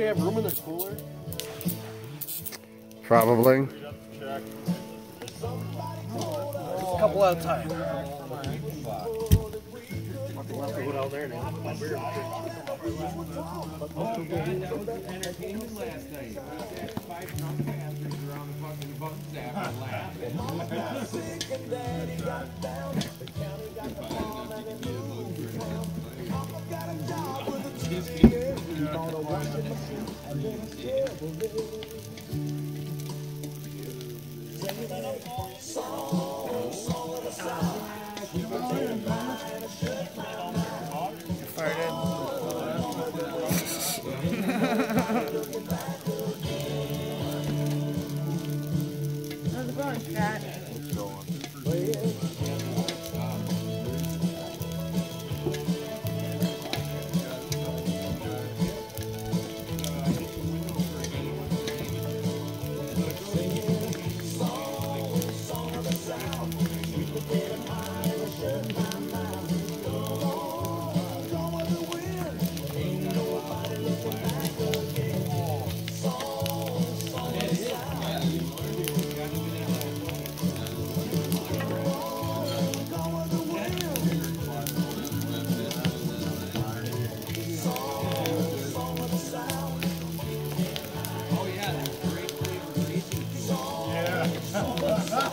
anybody have room in their cooler? Probably. Check. Just a couple at a time. Fucking left the wood out there now. My beer. entertainment last night. Five drunk bastards around the fucking bus stop and laughed. How's it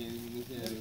那些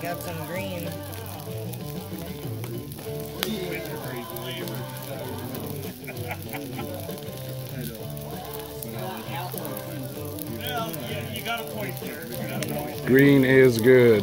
Got some green. Green is good.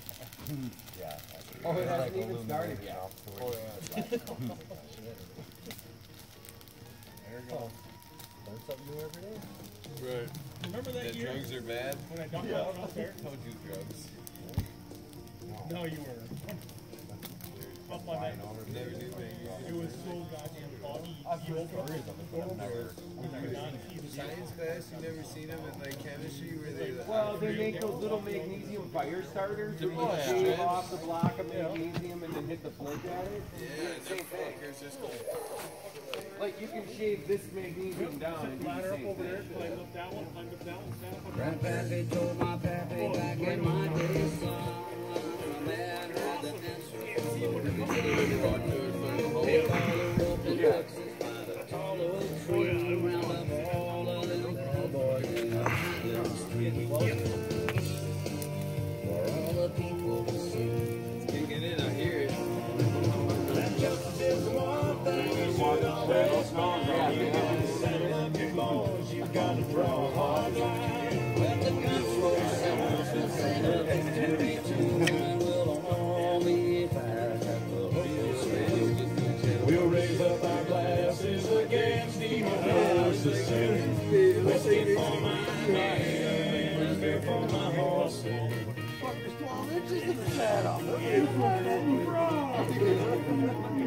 Oh, it hasn't even started yet. Oh, yeah. there you go. Learn something new every day. Right. Remember that That year drugs are bad? when I dumped yeah. out out there? Don't do drugs. No, you were. Up on that. Never do things. It was so goddamn foggy. You opened it, the door was- when you were done, he was- Science class, you never seen them in like chemistry where they Well, they make those little magnesium fire starters, and you Oh, yeah. shave off the block of magnesium and then hit the flint at it. yeah, Same thing. fuckers just Like you can shave this magnesium down and do the Ladder up same over there, thing. climbed up that one, climbed up that one, stand up on that. Grandpappy told my pappy back in my day, son, my man, beer for my horse. We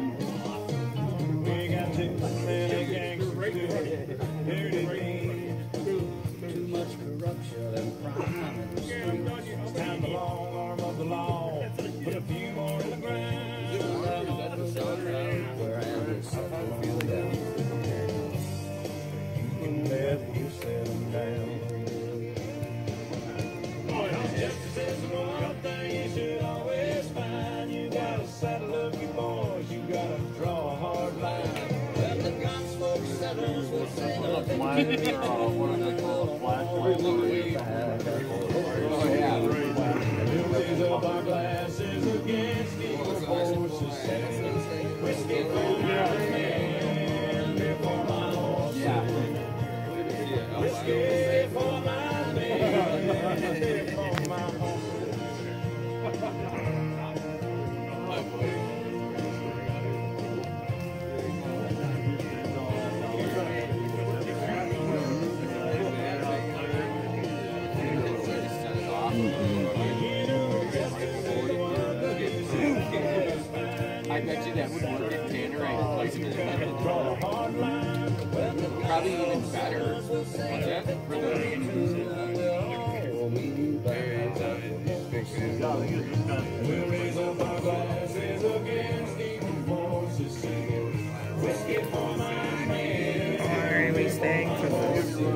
I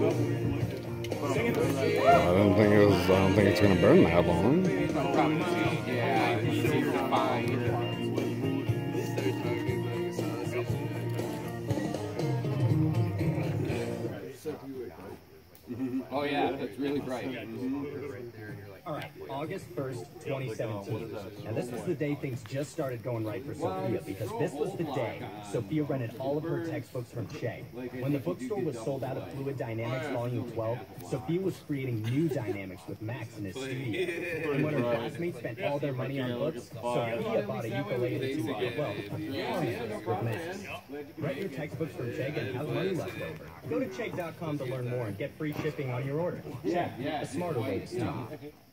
don't think it was. I don't think it's gonna burn that long. Oh yeah, it's really bright. All right, August 1st, 2017. Now, this was the day things just started going right for Sophia because this was the day Sophia rented all of her textbooks from Chegg. When the bookstore was sold out of Fluid Dynamics Volume 12, Sophia was creating new dynamics with Max in his studio. And when her classmates spent all their money on books, Sophia bought a ukulele too as well. Honestly, with Max. Rent your textbooks from Chegg and have money left over. Go to Chegg.com to learn more and get free shipping on your order. Chegg, a smarter way to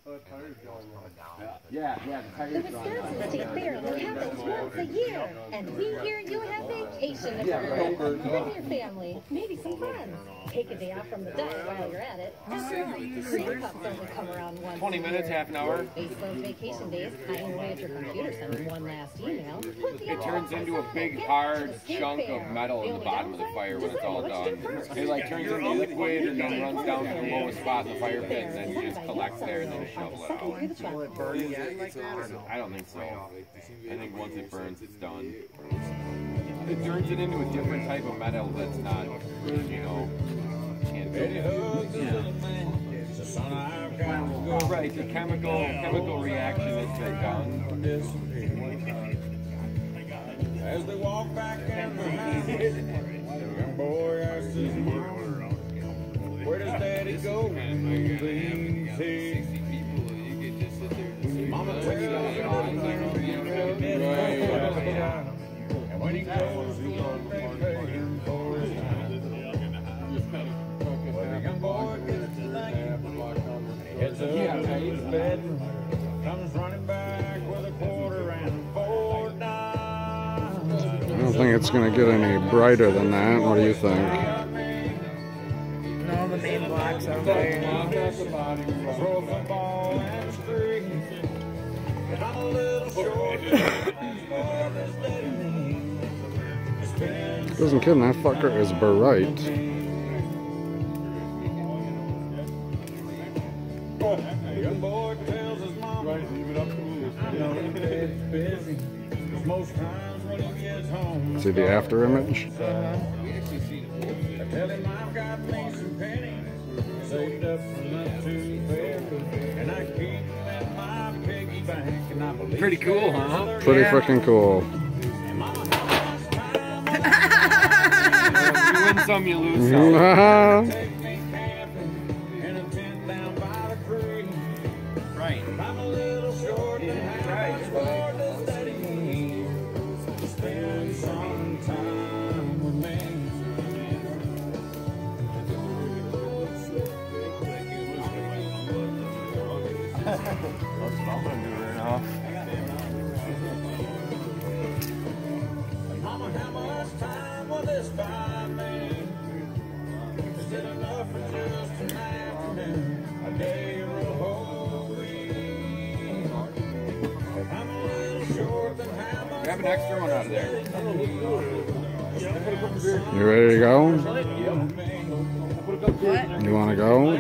study. Yeah, yeah, the The tire's gone. Wisconsin State Fair happens once a year, and we hear you have vacation burn. Bring your family, maybe some friends. take a day off from the diet while you're at it. Cream Puffs only come around once. 20 a minutes, half an hour. Facebook's vacation days, hiding away at your computer sending one last email. It turns into a big hard chunk of metal in the bottom of the fire when it's all done. It like turns into liquid and then runs down to the lowest spot in the fire pit and then you just collect there and then shovel it out. You're the chocolate. I don't think so. I think once it burns, it's done. It turns it into a different type of metal that's not, you know, can't be. Right, the chemical chemical reaction has been done. As they walk back in the house, young boy asks his mom, Where does daddy go these I don't think it's gonna get any brighter than that. What do you think? I keep that fucker is piggy See the after image? Pretty cool, huh? Pretty freaking cool. Some, you lose some. Uh-huh. Right. Take me an extra one out of there. You ready to go? You wanna go?